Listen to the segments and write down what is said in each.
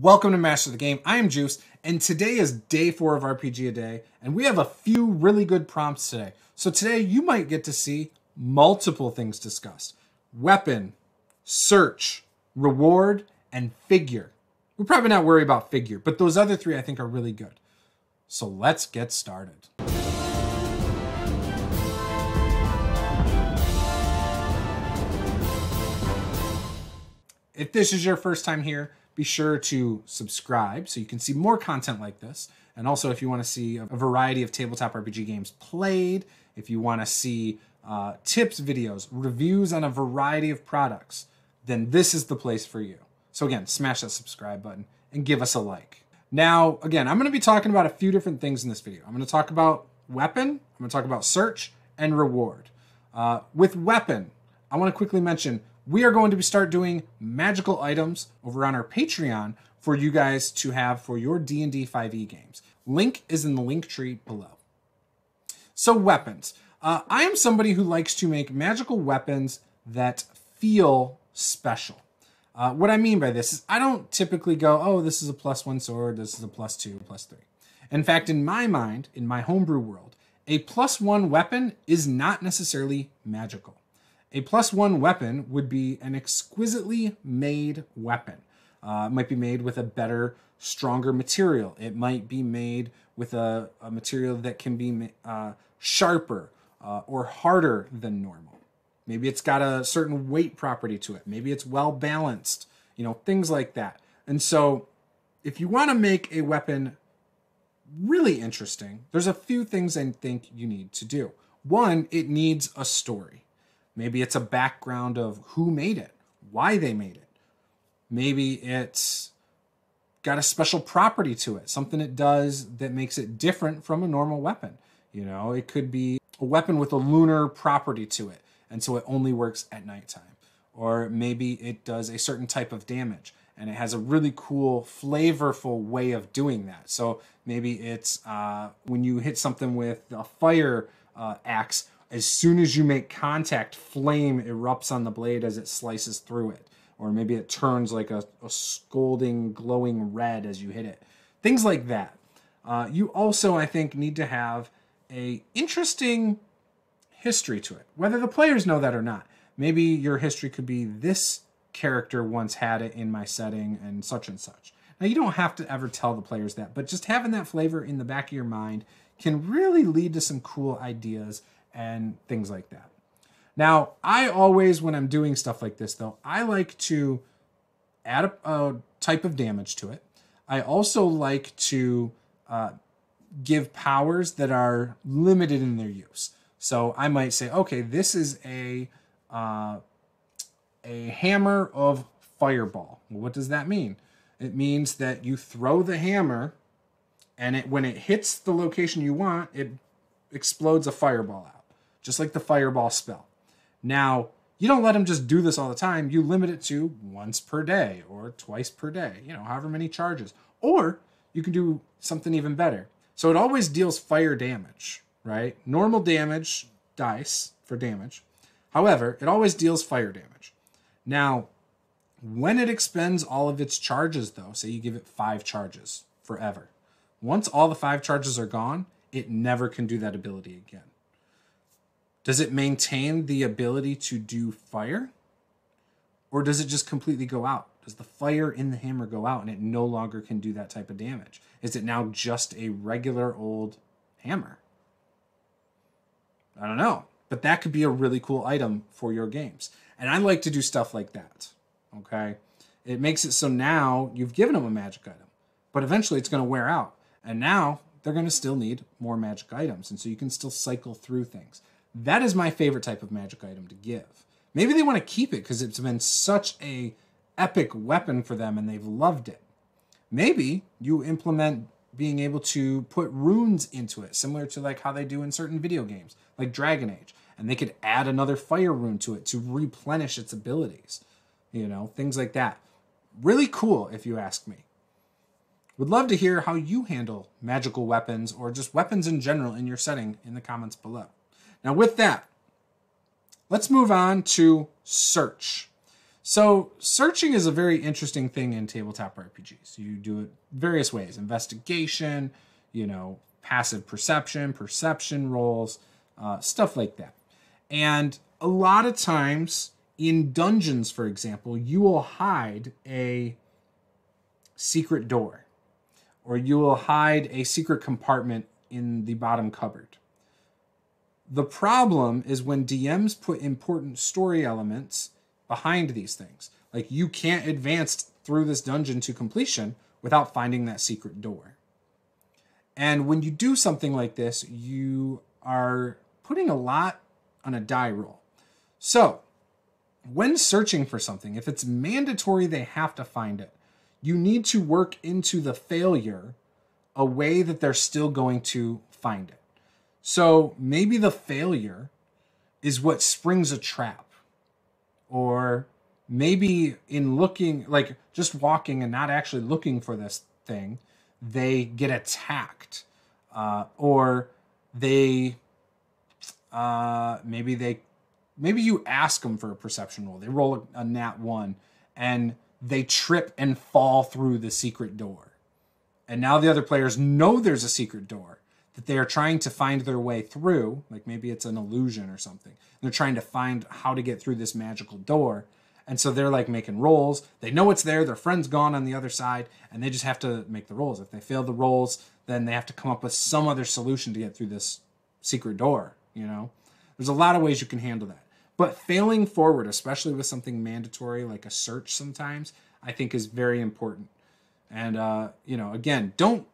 Welcome to Master the Game. I am Juce, and today is day four of RPG a Day, and we have a few really good prompts today. So today you might get to see multiple things discussed weapon, search, reward, and figure. We're probably not worried about figure, but those other three I think are really good. So let's get started. If this is your first time here, be sure to subscribe so you can see more content like this. And also, if you want to see a variety of tabletop RPG games played, if you want to see uh, tips videos, reviews on a variety of products, then this is the place for you. So, again, smash that subscribe button and give us a like. Now, again, I'm going to be talking about a few different things in this video. I'm going to talk about weapon, I'm going to talk about search, and reward. Uh, with weapon, I want to quickly mention we are going to start doing magical items over on our Patreon for you guys to have for your D&D 5e games. Link is in the link tree below. So weapons. Uh, I am somebody who likes to make magical weapons that feel special. Uh, what I mean by this is I don't typically go, oh, this is a plus one sword, this is a plus two, plus three. In fact, in my mind, in my homebrew world, a plus one weapon is not necessarily magical. A plus one weapon would be an exquisitely made weapon. Uh, it might be made with a better, stronger material. It might be made with a, a material that can be uh, sharper uh, or harder than normal. Maybe it's got a certain weight property to it. Maybe it's well balanced, you know, things like that. And so, if you want to make a weapon really interesting, there's a few things I think you need to do. One, it needs a story. Maybe it's a background of who made it, why they made it. Maybe it's got a special property to it, something it does that makes it different from a normal weapon. You know, it could be a weapon with a lunar property to it, and so it only works at nighttime. Or maybe it does a certain type of damage and it has a really cool, flavorful way of doing that. So maybe it's uh, when you hit something with a fire uh, axe, as soon as you make contact, flame erupts on the blade as it slices through it. Or maybe it turns like a, a scolding, glowing red as you hit it. Things like that. Uh, you also, I think, need to have a interesting history to it, whether the players know that or not. Maybe your history could be this character once had it in my setting and such and such. Now, you don't have to ever tell the players that, but just having that flavor in the back of your mind can really lead to some cool ideas and things like that. Now, I always, when I'm doing stuff like this, though, I like to add a, a type of damage to it. I also like to uh, give powers that are limited in their use. So I might say, okay, this is a uh, a hammer of fireball. What does that mean? It means that you throw the hammer, and it when it hits the location you want, it explodes a fireball out just like the fireball spell. Now, you don't let them just do this all the time. You limit it to once per day or twice per day, you know, however many charges. Or you can do something even better. So it always deals fire damage, right? Normal damage dice for damage. However, it always deals fire damage. Now, when it expends all of its charges, though, say you give it five charges forever, once all the five charges are gone, it never can do that ability again. Does it maintain the ability to do fire? Or does it just completely go out? Does the fire in the hammer go out and it no longer can do that type of damage? Is it now just a regular old hammer? I don't know. But that could be a really cool item for your games. And I like to do stuff like that. Okay? It makes it so now you've given them a magic item, but eventually it's going to wear out. And now they're going to still need more magic items. And so you can still cycle through things. That is my favorite type of magic item to give. Maybe they want to keep it because it's been such a epic weapon for them and they've loved it. Maybe you implement being able to put runes into it, similar to like how they do in certain video games, like Dragon Age, and they could add another fire rune to it to replenish its abilities. You know, things like that. Really cool, if you ask me. Would love to hear how you handle magical weapons or just weapons in general in your setting in the comments below. Now, with that, let's move on to search. So, searching is a very interesting thing in tabletop RPGs. You do it various ways investigation, you know, passive perception, perception rolls, uh, stuff like that. And a lot of times in dungeons, for example, you will hide a secret door or you will hide a secret compartment in the bottom cupboard. The problem is when DMs put important story elements behind these things. Like you can't advance through this dungeon to completion without finding that secret door. And when you do something like this, you are putting a lot on a die roll. So, when searching for something, if it's mandatory they have to find it, you need to work into the failure a way that they're still going to find it. So, maybe the failure is what springs a trap. Or maybe in looking like just walking and not actually looking for this thing they get attacked. Uh, or they uh, maybe they maybe you ask them for a perception roll. They roll a, a nat one and they trip and fall through the secret door. And now the other players know there's a secret door that they are trying to find their way through, like maybe it's an illusion or something. they're trying to find how to get through this magical door. And so they're like making rolls. They know it's there. Their friend's gone on the other side, and they just have to make the rolls. If they fail the rolls, then they have to come up with some other solution to get through this secret door. You know, there's a lot of ways you can handle that. But failing forward, especially with something mandatory like a search, sometimes I think is very important. And uh, you know, again, don't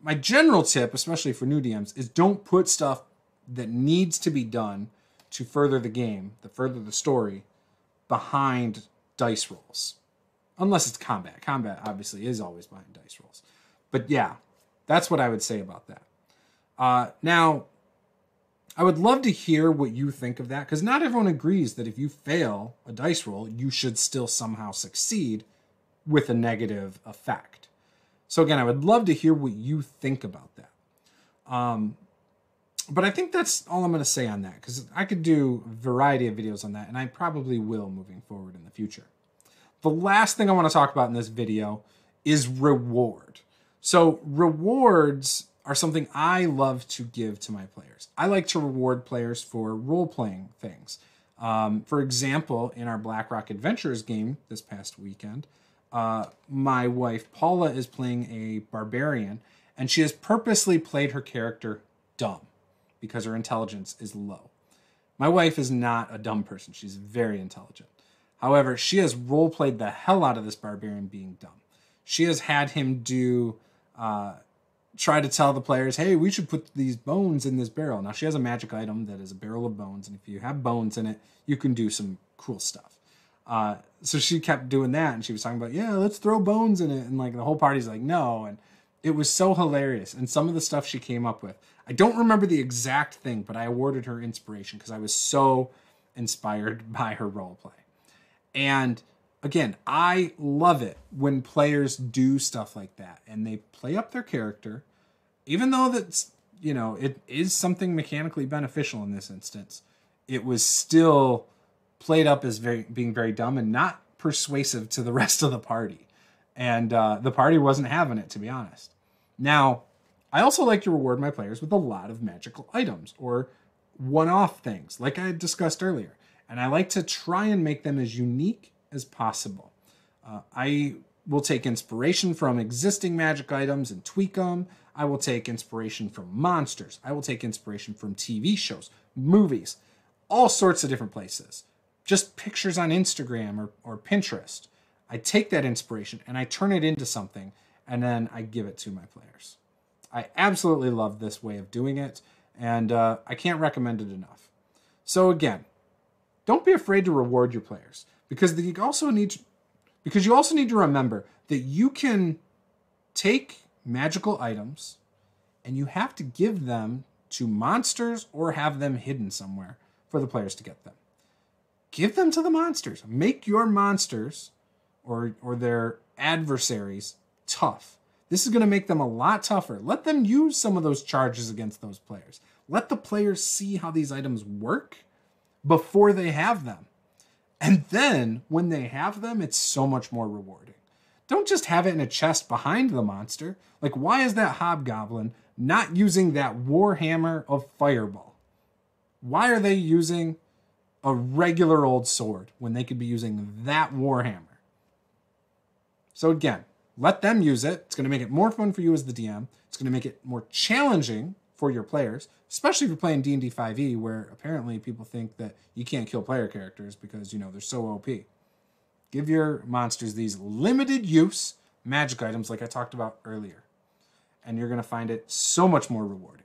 my general tip, especially for new DMs, is don't put stuff that needs to be done to further the game, to further the story, behind dice rolls. Unless it's combat. Combat obviously is always behind dice rolls. But yeah, that's what I would say about that. Uh, now, I would love to hear what you think of that because not everyone agrees that if you fail a dice roll, you should still somehow succeed with a negative effect. So again, I would love to hear what you think about that. Um, but I think that's all I'm going to say on that because I could do a variety of videos on that, and I probably will moving forward in the future. The last thing I want to talk about in this video is reward. So rewards are something I love to give to my players. I like to reward players for role-playing things. Um, for example, in our Blackrock Adventures game this past weekend, uh, my wife Paula is playing a barbarian, and she has purposely played her character dumb because her intelligence is low. My wife is not a dumb person, she's very intelligent. However, she has role played the hell out of this barbarian being dumb. She has had him do, uh, try to tell the players, hey, we should put these bones in this barrel. Now, she has a magic item that is a barrel of bones, and if you have bones in it, you can do some cool stuff. Uh, so she kept doing that, and she was talking about, yeah, let's throw bones in it, and like the whole party's like, no, and it was so hilarious. And some of the stuff she came up with, I don't remember the exact thing, but I awarded her inspiration because I was so inspired by her role play. And again, I love it when players do stuff like that and they play up their character, even though that's you know it is something mechanically beneficial in this instance. It was still played up as very being very dumb and not persuasive to the rest of the party. And uh, the party wasn't having it, to be honest. Now, I also like to reward my players with a lot of magical items or one off things, like I discussed earlier. And I like to try and make them as unique as possible. Uh, I will take inspiration from existing magic items and tweak them. I will take inspiration from monsters. I will take inspiration from TV shows, movies, all sorts of different places just pictures on Instagram or, or Pinterest. I take that inspiration and I turn it into something and then I give it to my players. I absolutely love this way of doing it and uh, I can't recommend it enough. So again, don't be afraid to reward your players because you also need to, because you also need to remember that you can take magical items and you have to give them to monsters or have them hidden somewhere for the players to get them give them to the monsters. Make your monsters or or their adversaries tough. This is going to make them a lot tougher. Let them use some of those charges against those players. Let the players see how these items work before they have them. And then when they have them, it's so much more rewarding. Don't just have it in a chest behind the monster. Like, why is that hobgoblin not using that warhammer of fireball? Why are they using a regular old sword when they could be using that warhammer? So again, let them use it. It's going to make it more fun for you as the DM. It's going to make it more challenging for your players, especially if you're playing D&D 5e where apparently people think that you can't kill player characters because, you know, they're so OP. Give your monsters these limited use magic items like I talked about earlier. And you're going to find it so much more rewarding.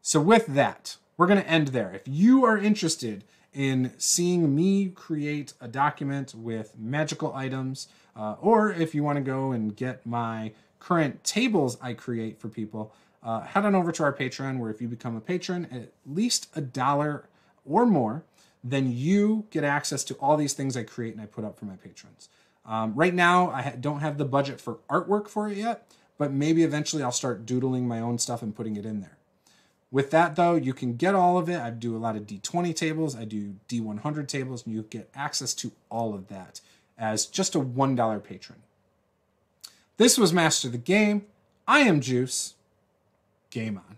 So with that, we're going to end there. If you are interested in seeing me create a document with magical items, uh, or if you want to go and get my current tables I create for people, uh, head on over to our Patreon, where if you become a patron at least a dollar or more, then you get access to all these things I create and I put up for my patrons. Um, right now, I ha- don't have the budget for artwork for it yet, but maybe eventually I'll start doodling my own stuff and putting it in there. With that, though, you can get all of it. I do a lot of D20 tables, I do D100 tables, and you get access to all of that as just a $1 patron. This was Master the Game. I am Juce. Game on.